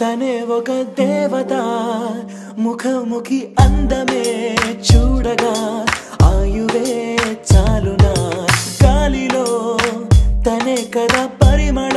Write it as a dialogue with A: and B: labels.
A: తనే ఒక దేవత. ముఖముఖి అందమే చూడగా ఆయువే చాలునా గాలిలో తనే కదా పరిమళ